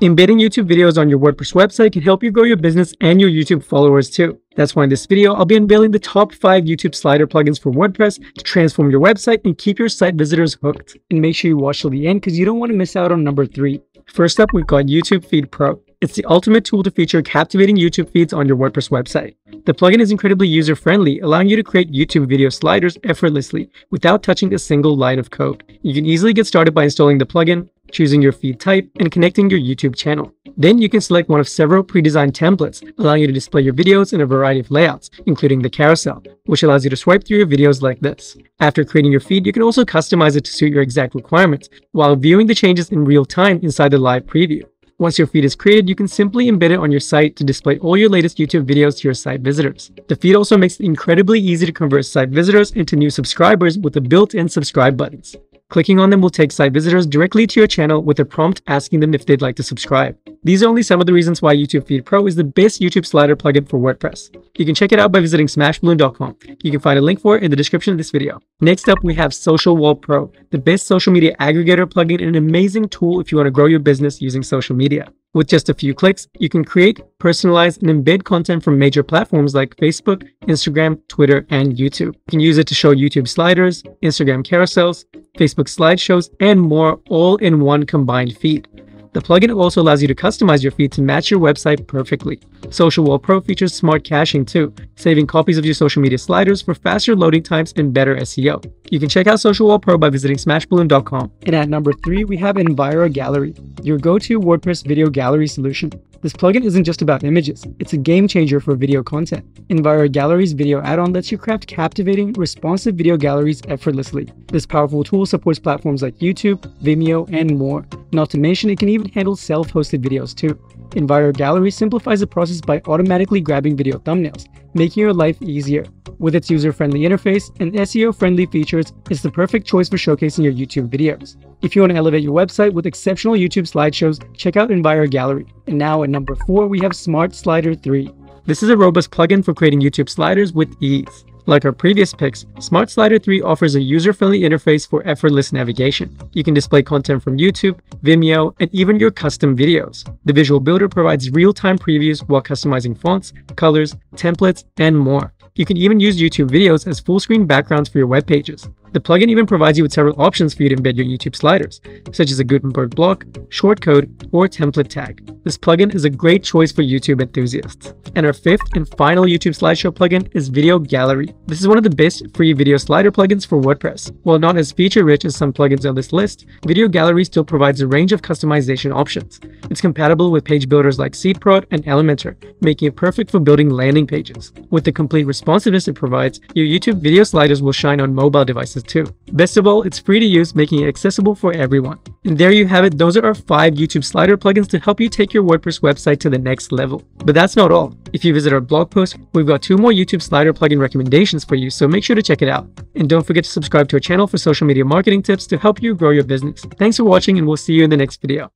Embedding YouTube videos on your WordPress website can help you grow your business and your YouTube followers too. That's why in this video, I'll be unveiling the top 5 YouTube slider plugins for WordPress to transform your website and keep your site visitors hooked. And make sure you watch till the end because you don't want to miss out on number 3. First up, we've got YouTube Feed Pro. It's the ultimate tool to feature captivating YouTube feeds on your WordPress website. The plugin is incredibly user-friendly, allowing you to create YouTube video sliders effortlessly without touching a single line of code. You can easily get started by installing the plugin, choosing your feed type, and connecting your YouTube channel. Then you can select one of several pre-designed templates, allowing you to display your videos in a variety of layouts, including the carousel, which allows you to swipe through your videos like this. After creating your feed, you can also customize it to suit your exact requirements, while viewing the changes in real time inside the live preview. Once your feed is created, you can simply embed it on your site to display all your latest YouTube videos to your site visitors. The feed also makes it incredibly easy to convert site visitors into new subscribers with the built-in subscribe buttons. Clicking on them will take site visitors directly to your channel with a prompt asking them if they'd like to subscribe. These are only some of the reasons why YouTube Feed Pro is the best YouTube slider plugin for WordPress. You can check it out by visiting smashballoon.com. You can find a link for it in the description of this video. Next up, we have Social Wall Pro, the best social media aggregator plugin and an amazing tool if you want to grow your business using social media. With just a few clicks, you can create, personalize, and embed content from major platforms like Facebook, Instagram, Twitter, and YouTube. You can use it to show YouTube sliders, Instagram carousels, Facebook slideshows, and more all in one combined feed. The plugin also allows you to customize your feed to match your website perfectly. Social Wall Pro features smart caching too, saving copies of your social media sliders for faster loading times and better SEO. You can check out Social Wall Pro by visiting smashballoon.com. And at number 3, we have Envira Gallery, your go-to WordPress video gallery solution. This plugin isn't just about images, it's a game changer for video content. Envira Gallery's video add-on lets you craft captivating, responsive video galleries effortlessly. This powerful tool supports platforms like YouTube, Vimeo, and more. Not to mention, it can even handle self-hosted videos too. Envira Gallery simplifies the process by automatically grabbing video thumbnails, making your life easier. With its user-friendly interface and SEO-friendly features, it's the perfect choice for showcasing your YouTube videos. If you want to elevate your website with exceptional YouTube slideshows, check out Envira Gallery. And now at number 4, we have Smart Slider 3. This is a robust plugin for creating YouTube sliders with ease. Like our previous picks, Smart Slider 3 offers a user-friendly interface for effortless navigation. You can display content from YouTube, Vimeo, and even your custom videos. The Visual Builder provides real-time previews while customizing fonts, colors, templates, and more. You can even use YouTube videos as full-screen backgrounds for your web pages. The plugin even provides you with several options for you to embed your YouTube sliders, such as a Gutenberg block, shortcode, or template tag. This plugin is a great choice for YouTube enthusiasts. And our fifth and final YouTube slideshow plugin is Video Gallery. This is one of the best free video slider plugins for WordPress. While not as feature-rich as some plugins on this list, Video Gallery still provides a range of customization options. It's compatible with page builders like SeedProd and Elementor, making it perfect for building landing pages. With the complete responsiveness it provides, your YouTube video sliders will shine on mobile devices too. Best of all, it's free to use, making it accessible for everyone. And there you have it, those are our 5 YouTube slider plugins to help you take your WordPress website to the next level. But that's not all. If you visit our blog post, we've got two more YouTube slider plugin recommendations for you, so make sure to check it out. And don't forget to subscribe to our channel for social media marketing tips to help you grow your business. Thanks for watching and we'll see you in the next video.